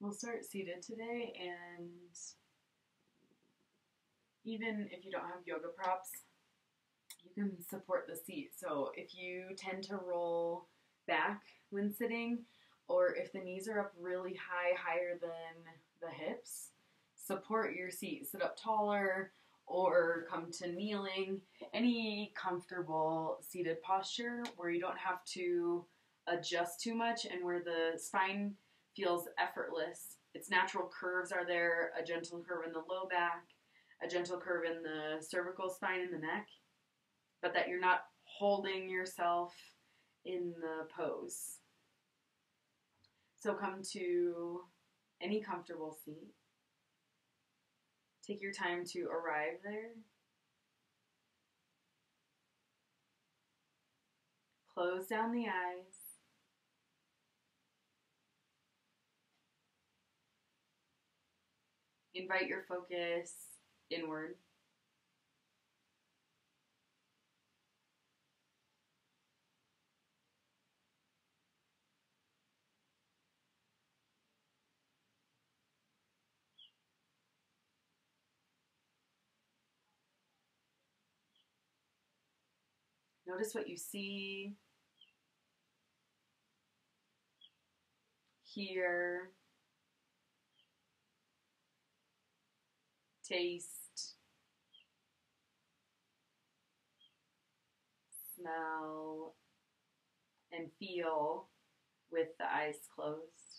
We'll start seated today, and even if you don't have yoga props, you can support the seat. So if you tend to roll back when sitting, or if the knees are up really high, higher than the hips, support your seat. Sit up taller or come to kneeling. Any comfortable seated posture where you don't have to adjust too much and where the spine feels effortless. Its natural curves are there, a gentle curve in the low back, a gentle curve in the cervical spine and the neck, but that you're not holding yourself in the pose. So come to any comfortable seat. Take your time to arrive there. Close down the eyes. Invite your focus inward. Notice what you see, hear, taste, smell, and feel with the eyes closed.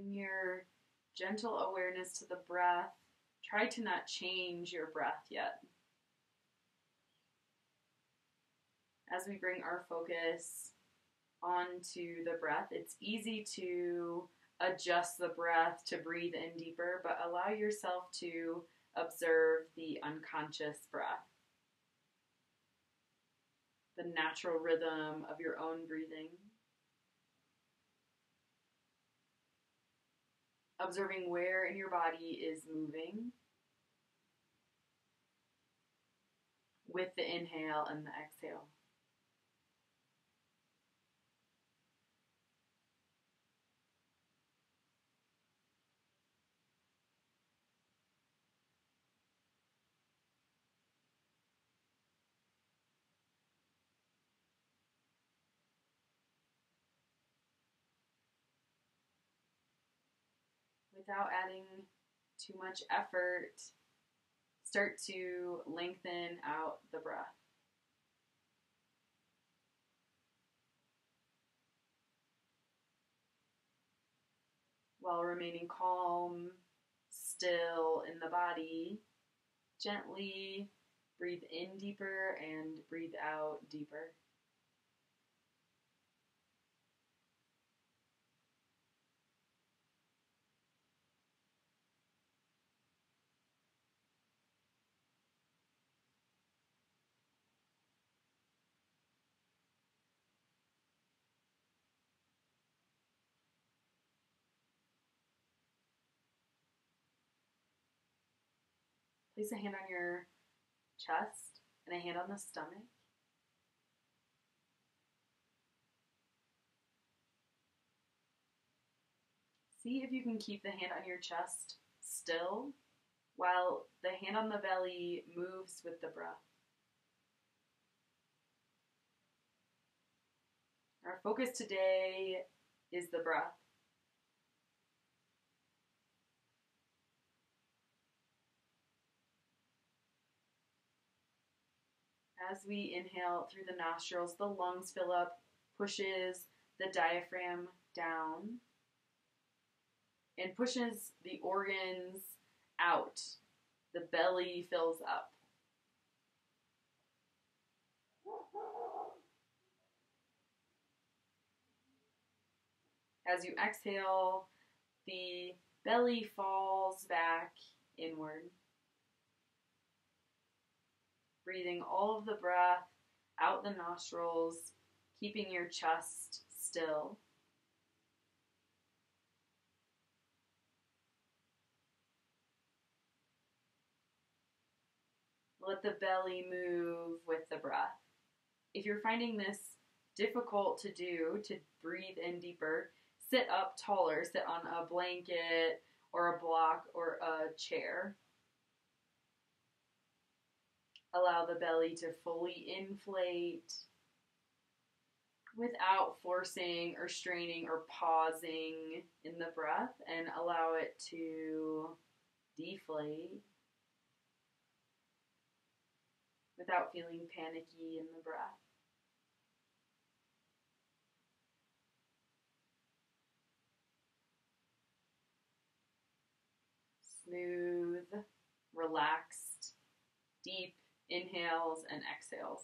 Bring your gentle awareness to the breath. Try to not change your breath yet. As we bring our focus onto the breath, it's easy to adjust the breath to breathe in deeper, but allow yourself to observe the unconscious breath, the natural rhythm of your own breathing. Observing where in your body is moving with the inhale and the exhale. Without adding too much effort, start to lengthen out the breath. While remaining calm, still in the body, gently breathe in deeper and breathe out deeper. Place a hand on your chest and a hand on the stomach. See if you can keep the hand on your chest still while the hand on the belly moves with the breath. Our focus today is the breath. As we inhale through the nostrils, the lungs fill up, pushes the diaphragm down, and pushes the organs out. The belly fills up. As you exhale, the belly falls back inward breathing all of the breath out the nostrils, keeping your chest still. Let the belly move with the breath. If you're finding this difficult to do, to breathe in deeper, sit up taller, sit on a blanket or a block or a chair. Allow the belly to fully inflate without forcing or straining or pausing in the breath and allow it to deflate without feeling panicky in the breath. Smooth, relaxed, deep inhales and exhales.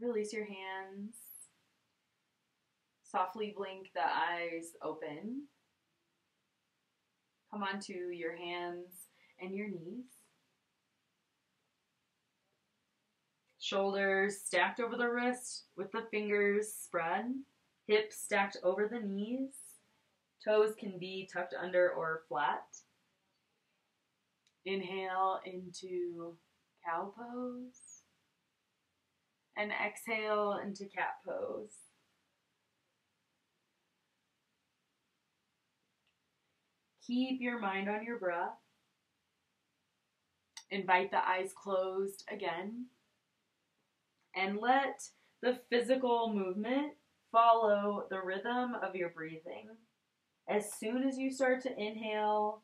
Release your hands. Softly blink the eyes open. Come onto your hands and your knees. Shoulders stacked over the wrist with the fingers spread. Hips stacked over the knees. Toes can be tucked under or flat. Inhale into cow pose and exhale into cat pose. Keep your mind on your breath. Invite the eyes closed again. And let the physical movement follow the rhythm of your breathing. As soon as you start to inhale,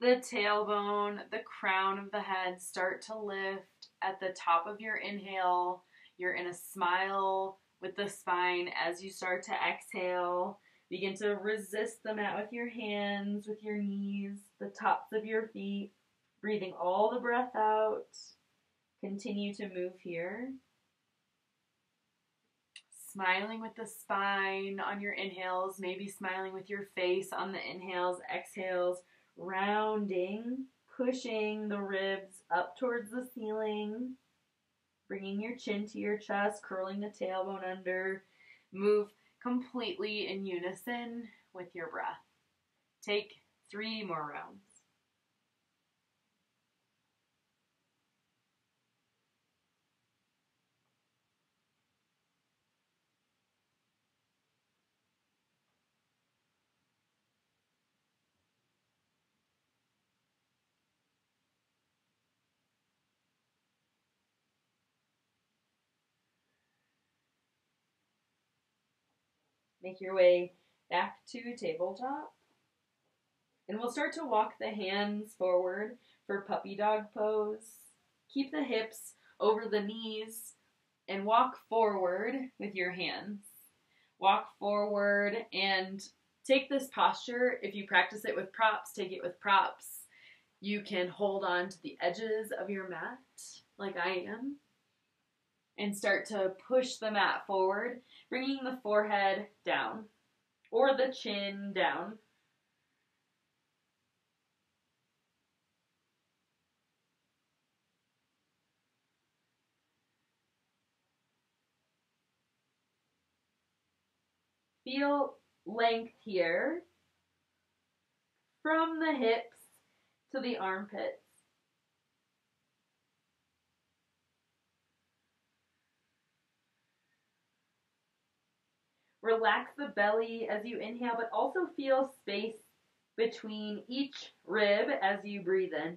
the tailbone, the crown of the head start to lift at the top of your inhale. You're in a smile with the spine as you start to exhale. Begin to resist the mat with your hands, with your knees, the tops of your feet, breathing all the breath out. Continue to move here. Smiling with the spine on your inhales, maybe smiling with your face on the inhales, exhales rounding, pushing the ribs up towards the ceiling, bringing your chin to your chest, curling the tailbone under. Move completely in unison with your breath. Take three more rounds. Make your way back to tabletop. And we'll start to walk the hands forward for puppy dog pose. Keep the hips over the knees and walk forward with your hands. Walk forward and take this posture. If you practice it with props, take it with props. You can hold on to the edges of your mat like I am and start to push the mat forward, bringing the forehead down or the chin down. Feel length here from the hips to the armpits. Relax the belly as you inhale, but also feel space between each rib as you breathe in.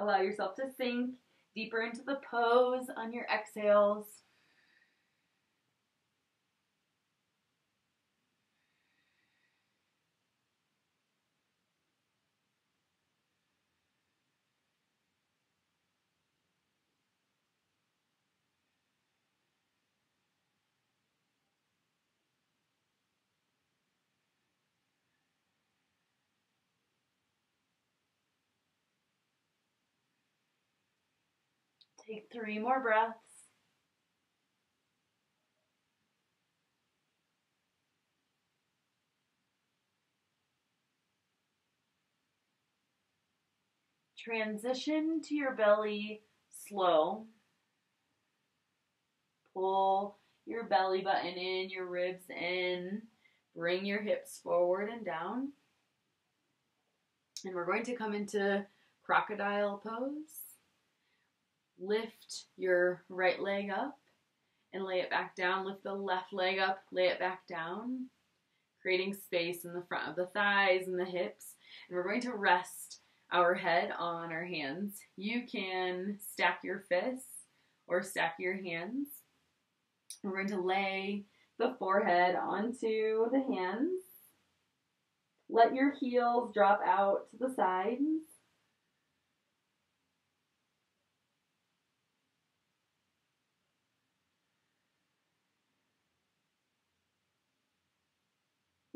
Allow yourself to sink deeper into the pose on your exhales. Take three more breaths. Transition to your belly slow. Pull your belly button in, your ribs in. Bring your hips forward and down. And we're going to come into crocodile pose. Lift your right leg up and lay it back down. Lift the left leg up, lay it back down, creating space in the front of the thighs and the hips. And we're going to rest our head on our hands. You can stack your fists or stack your hands. We're going to lay the forehead onto the hands. Let your heels drop out to the sides.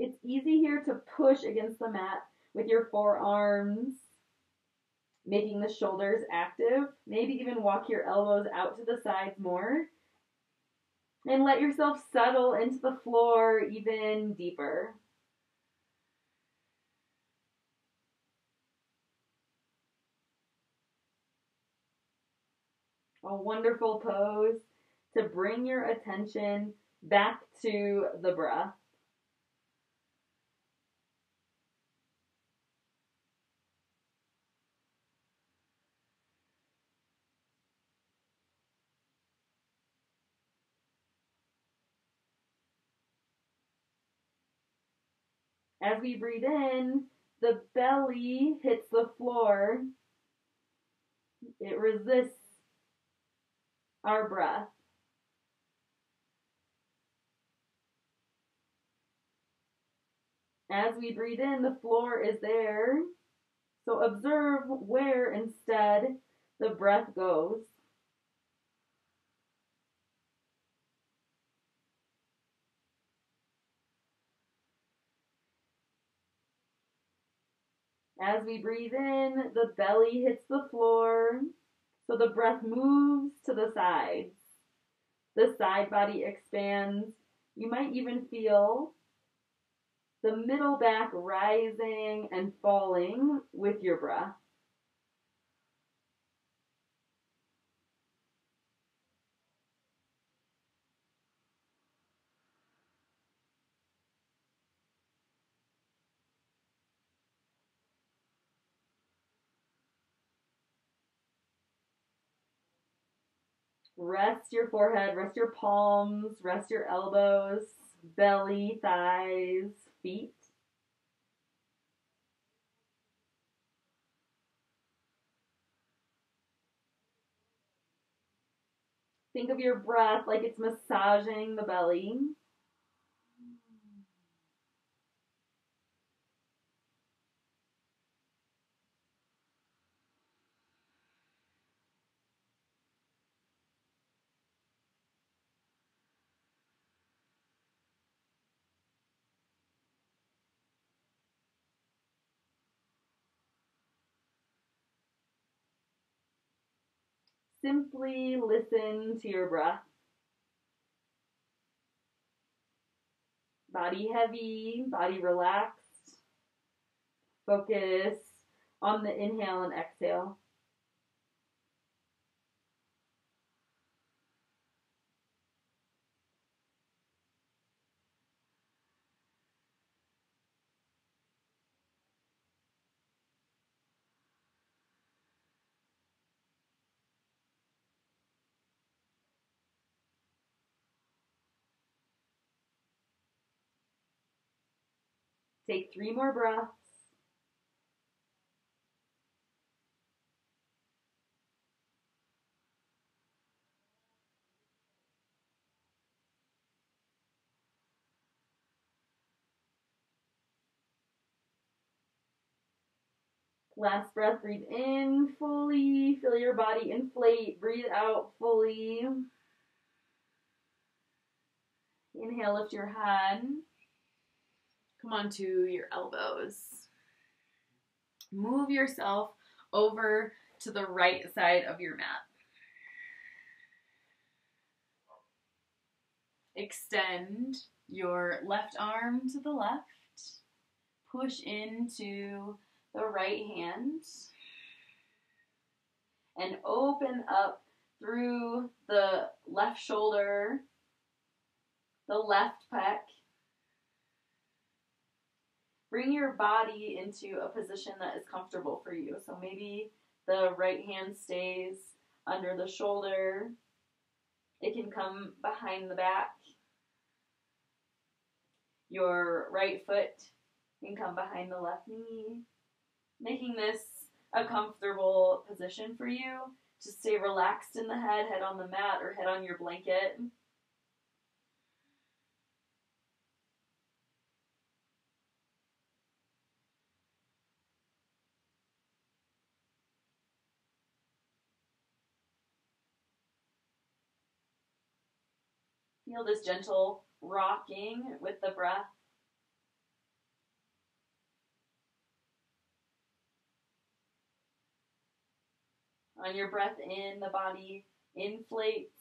It's easy here to push against the mat with your forearms, making the shoulders active. Maybe even walk your elbows out to the sides more. And let yourself settle into the floor even deeper. A wonderful pose to bring your attention back to the breath. As we breathe in, the belly hits the floor. It resists our breath. As we breathe in, the floor is there. So observe where instead the breath goes. As we breathe in, the belly hits the floor, so the breath moves to the sides. The side body expands. You might even feel the middle back rising and falling with your breath. Rest your forehead, rest your palms, rest your elbows, belly, thighs, feet. Think of your breath like it's massaging the belly. Simply listen to your breath. Body heavy, body relaxed. Focus on the inhale and exhale. Take three more breaths. Last breath, breathe in fully, feel your body inflate, breathe out fully. Inhale, lift your head. Come onto your elbows. Move yourself over to the right side of your mat. Extend your left arm to the left. Push into the right hand. And open up through the left shoulder, the left pec, Bring your body into a position that is comfortable for you. So maybe the right hand stays under the shoulder. It can come behind the back. Your right foot can come behind the left knee, making this a comfortable position for you. to stay relaxed in the head, head on the mat or head on your blanket. Feel this gentle rocking with the breath. On your breath in, the body inflates.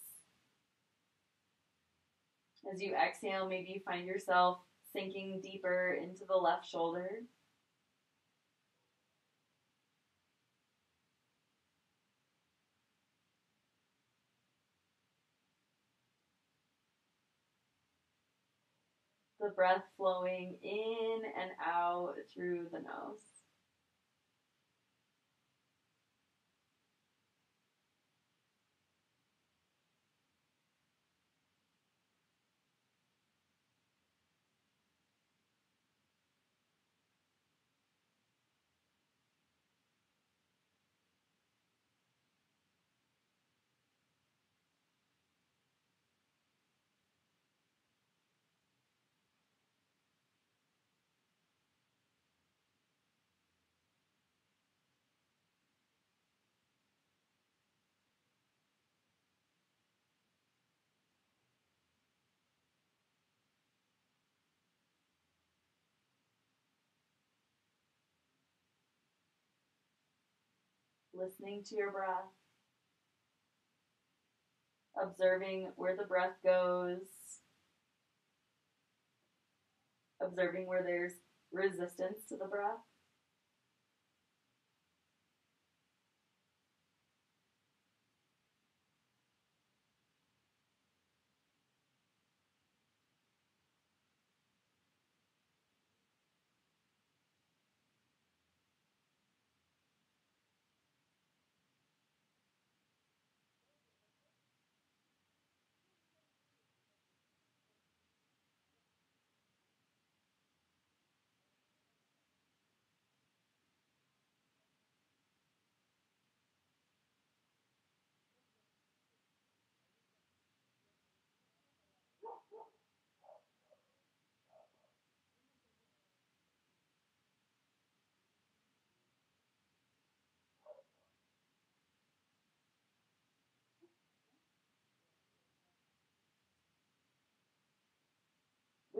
As you exhale, maybe you find yourself sinking deeper into the left shoulder. The breath flowing in and out through the nose. Listening to your breath, observing where the breath goes, observing where there's resistance to the breath.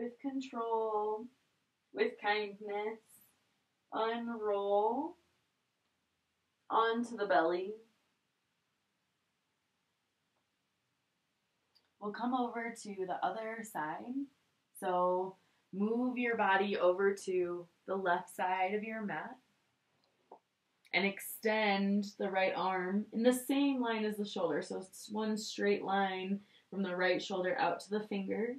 With control, with kindness. Unroll onto the belly. We'll come over to the other side. So move your body over to the left side of your mat and extend the right arm in the same line as the shoulder. So it's one straight line from the right shoulder out to the fingers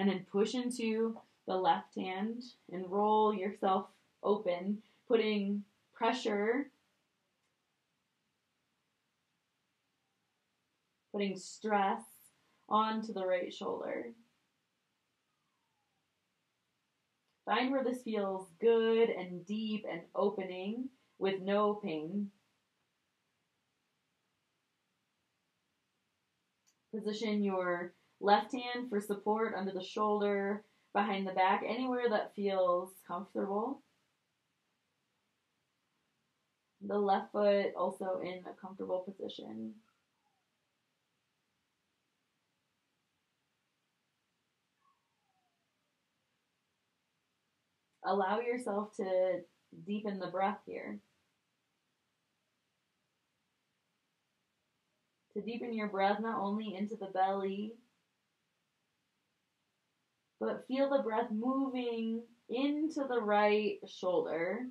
and then push into the left hand and roll yourself open, putting pressure, putting stress onto the right shoulder. Find where this feels good and deep and opening with no pain. Position your Left hand for support under the shoulder, behind the back, anywhere that feels comfortable. The left foot also in a comfortable position. Allow yourself to deepen the breath here. To deepen your breath not only into the belly, But feel the breath moving into the right shoulder,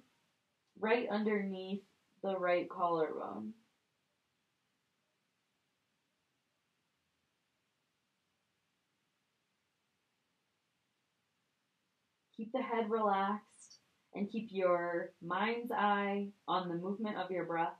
right underneath the right collarbone. Keep the head relaxed and keep your mind's eye on the movement of your breath.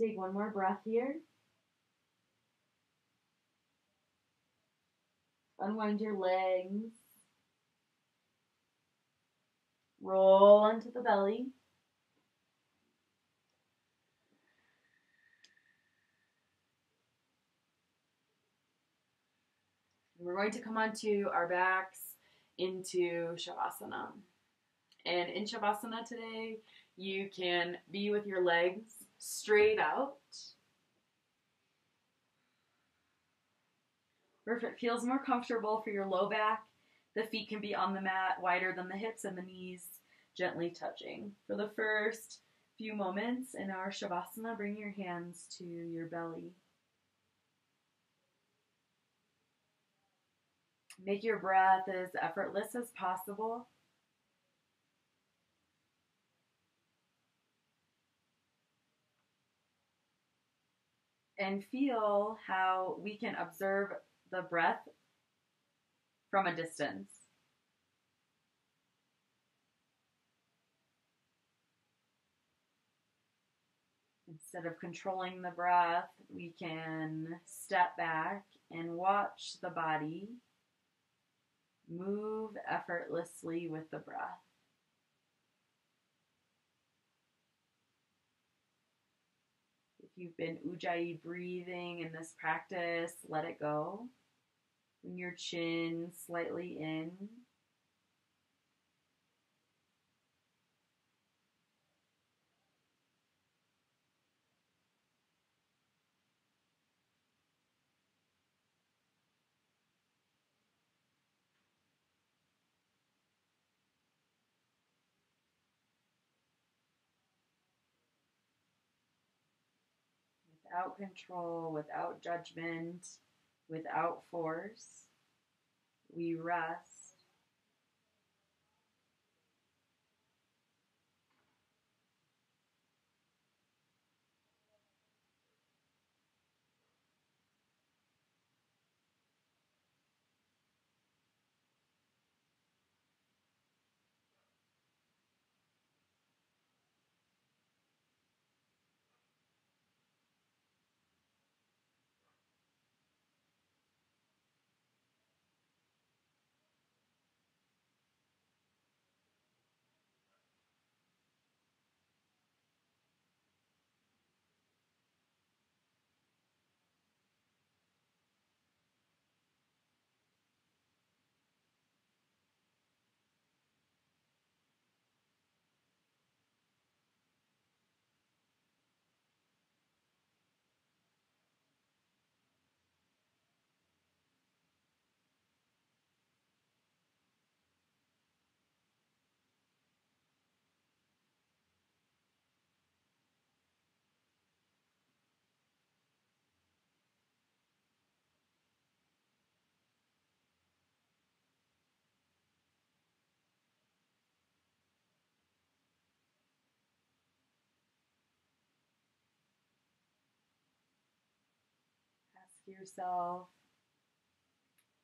Take one more breath here. Unwind your legs. Roll onto the belly. We're going to come onto our backs into Shavasana. And in Shavasana today, you can be with your legs straight out. Or if it feels more comfortable for your low back, the feet can be on the mat wider than the hips and the knees gently touching. For the first few moments in our Shavasana, bring your hands to your belly. Make your breath as effortless as possible. And feel how we can observe the breath from a distance. Instead of controlling the breath, we can step back and watch the body move effortlessly with the breath. You've been ujjayi breathing in this practice, let it go. Bring your chin slightly in. Without control, without judgment, without force, we rest. Yourself,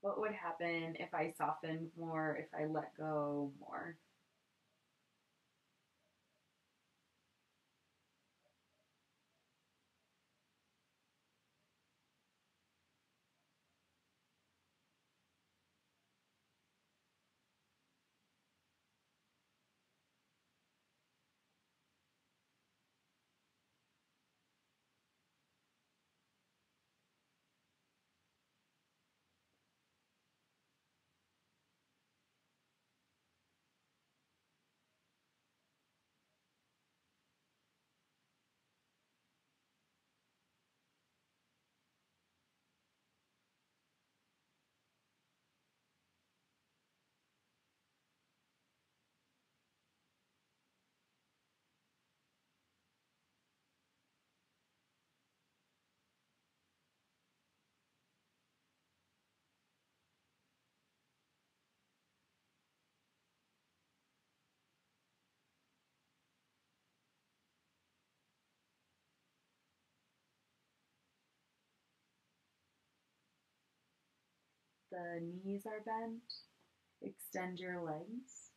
what would happen if I softened more, if I let go more? The knees are bent. Extend your legs.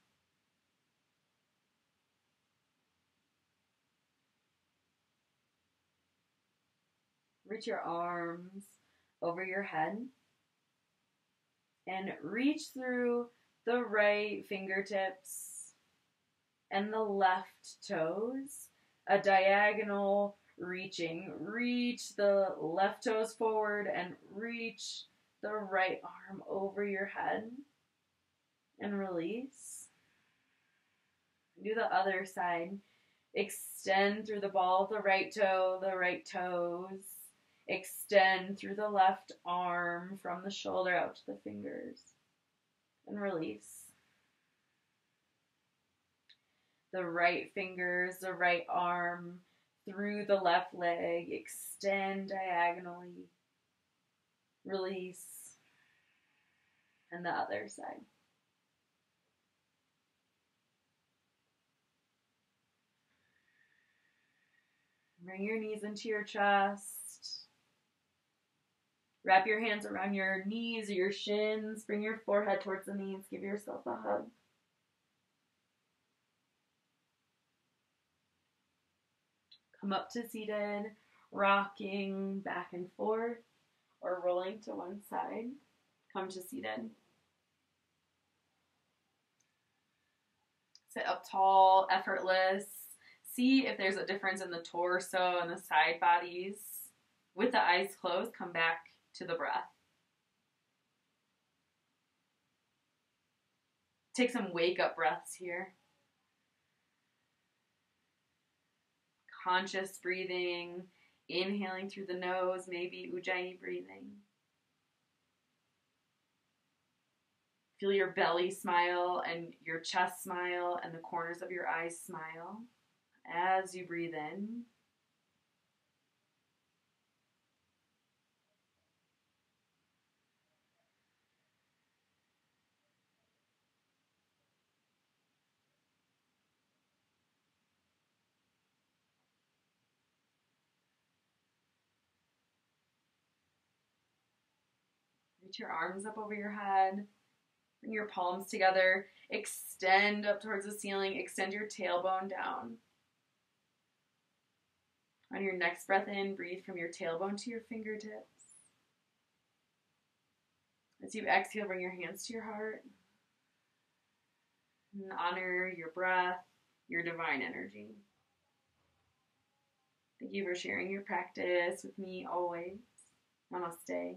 Reach your arms over your head and reach through the right fingertips and the left toes, a diagonal reaching. Reach the left toes forward and reach the right arm over your head and release. Do the other side. Extend through the ball of the right toe, the right toes. Extend through the left arm from the shoulder out to the fingers. And release. The right fingers, the right arm through the left leg. Extend diagonally release, and the other side. Bring your knees into your chest. Wrap your hands around your knees or your shins. Bring your forehead towards the knees. Give yourself a hug. Come up to seated, rocking back and forth or rolling to one side. Come to seated. Sit up tall, effortless. See if there's a difference in the torso and the side bodies. With the eyes closed, come back to the breath. Take some wake up breaths here. Conscious breathing Inhaling through the nose, maybe Ujjayi breathing. Feel your belly smile and your chest smile and the corners of your eyes smile as you breathe in. Reach your arms up over your head. Bring your palms together. Extend up towards the ceiling. Extend your tailbone down. On your next breath in, breathe from your tailbone to your fingertips. As you exhale, bring your hands to your heart. And honor your breath, your divine energy. Thank you for sharing your practice with me always. Namaste.